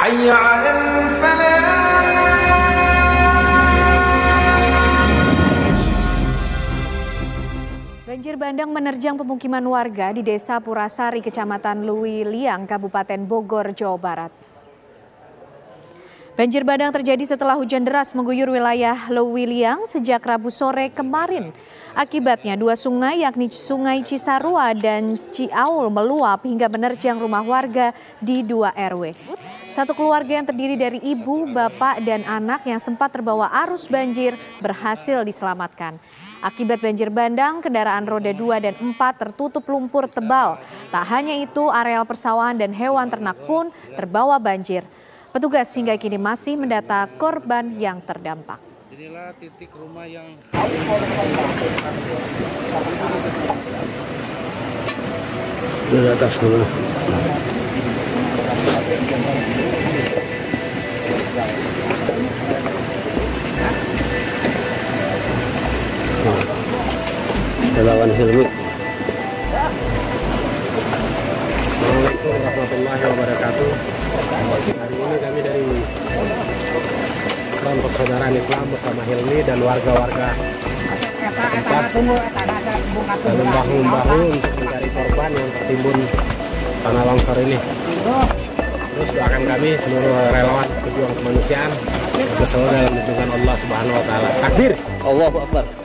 حي على الفلاح Banjir bandang menerjang pemukiman warga di Desa Purasari, Kecamatan Lui Liang, Kabupaten Bogor, Jawa Barat. Banjir bandang terjadi setelah hujan deras mengguyur wilayah Lui Liang sejak Rabu sore kemarin. Akibatnya dua sungai yakni Sungai Cisarua dan Ciaul meluap hingga menerjang rumah warga di dua RW. Satu keluarga yang terdiri dari ibu, bapak, dan anak yang sempat terbawa arus banjir berhasil diselamatkan. Akibat banjir bandang, kendaraan roda 2 dan 4 tertutup lumpur tebal. Tak hanya itu, areal persawahan dan hewan ternak pun terbawa banjir. Petugas hingga kini masih mendata korban yang terdampak. Inilah titik rumah yang di atas. Nah, Relawan Hilmi. Persaudaraan Islam bersama Hilmi dan warga-warga tempat saling bahu-bahu untuk mencari korban yang tertimbun tanah longsor ini. Terus doakan kami seluruh relawan pejuang kemanusiaan selalu dalam lindungan Allah Subhanahu wa taala. Takbir. Allahu Akbar.